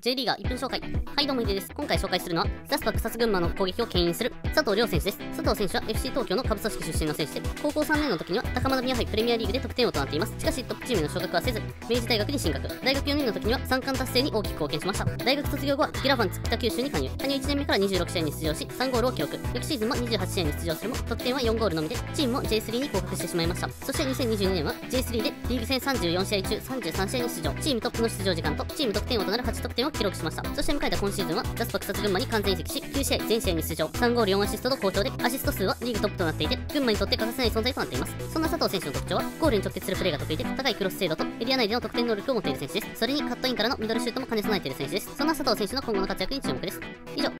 J リーガー1分紹介。はい、どうも、いでです。今回紹介するのは、ザスパ草津群馬の攻撃を牽引する佐藤亮選手です。佐藤選手は FC 東京の下部組織出身の選手で、高校3年の時には高円宮杯プレミアリーグで得点王となっています。しかし、トップチームの昇格はせず、明治大学に進学。大学4年の時には3冠達成に大きく貢献しました。大学卒業後は、ギラファンツ北九州に加入。加入1年目から26試合に出場し、3ゴールを記録。翌シーズンも28試合に出場するも、得点は4ゴールのみで、チームも J3 に降格してしまいました。そして2022年は J3 でリーグ戦34試合中33試合に出場。チームトップの出場時間と、チーム得点王となる8得点をを記録しました。そして迎えた今シーズンは、ジャスパ草津群馬に完全移籍し、9試合全試合に出場、3ゴール4アシストと好調で、アシスト数はリーグトップとなっていて、群馬にとって欠かせない存在となっています。そんな佐藤選手の特徴は、ゴールに直結するプレーが得意で、高いクロス精度とエリア内での得点能力を持っている選手です。それにカットインからのミドルシュートも兼ね備えている選手です。そんな佐藤選手の今後の活躍に注目です。以上、